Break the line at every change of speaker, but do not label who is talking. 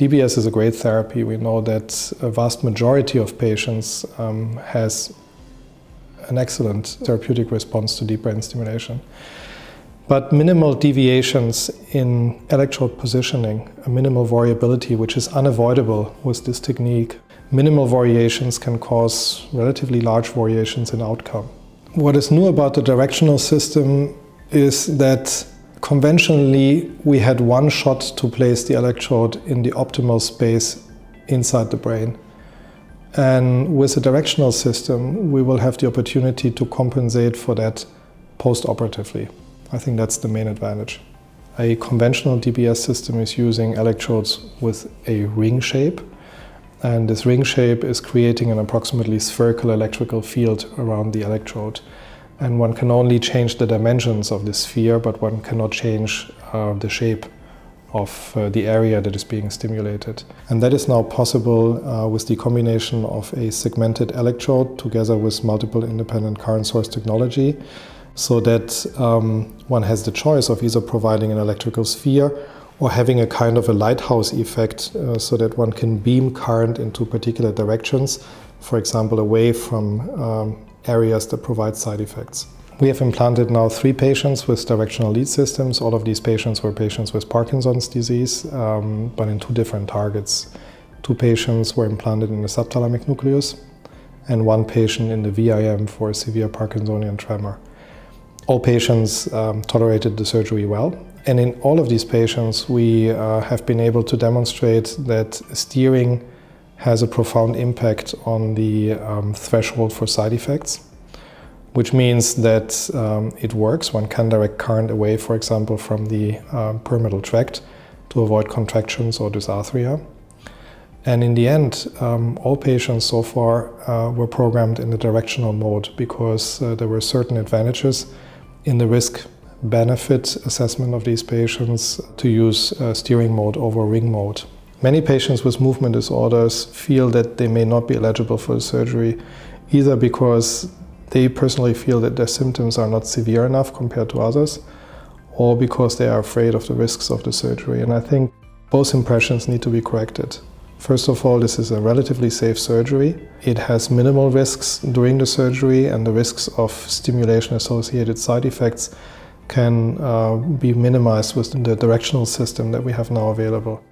DBS is a great therapy. We know that a vast majority of patients um, has an excellent therapeutic response to deep brain stimulation. But minimal deviations in electrode positioning, a minimal variability, which is unavoidable with this technique, minimal variations can cause relatively large variations in outcome. What is new about the directional system is that conventionally we had one shot to place the electrode in the optimal space inside the brain. And with a directional system, we will have the opportunity to compensate for that post-operatively. I think that's the main advantage. A conventional DBS system is using electrodes with a ring shape, and this ring shape is creating an approximately spherical electrical field around the electrode. And one can only change the dimensions of the sphere, but one cannot change uh, the shape of uh, the area that is being stimulated. And that is now possible uh, with the combination of a segmented electrode together with multiple independent current source technology so that um, one has the choice of either providing an electrical sphere or having a kind of a lighthouse effect uh, so that one can beam current into particular directions, for example, away from um, areas that provide side effects. We have implanted now three patients with directional lead systems. All of these patients were patients with Parkinson's disease, um, but in two different targets. Two patients were implanted in the subthalamic nucleus, and one patient in the VIM for severe Parkinsonian tremor. All patients um, tolerated the surgery well, and in all of these patients, we uh, have been able to demonstrate that steering has a profound impact on the um, threshold for side effects which means that um, it works. One can direct current away, for example, from the uh, pyramidal tract to avoid contractions or dysarthria. And in the end, um, all patients so far uh, were programmed in the directional mode because uh, there were certain advantages in the risk benefit assessment of these patients to use uh, steering mode over ring mode. Many patients with movement disorders feel that they may not be eligible for the surgery either because they personally feel that their symptoms are not severe enough compared to others, or because they are afraid of the risks of the surgery. And I think both impressions need to be corrected. First of all, this is a relatively safe surgery. It has minimal risks during the surgery, and the risks of stimulation associated side effects can uh, be minimized with the directional system that we have now available.